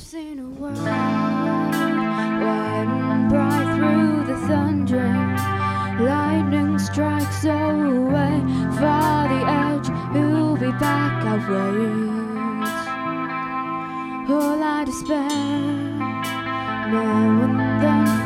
I've seen a world wide and bright through the thundering. Lightning strikes away far the edge. Who'll be back? I wait. All I despair now and then